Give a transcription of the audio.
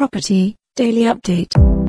Property, Daily Update.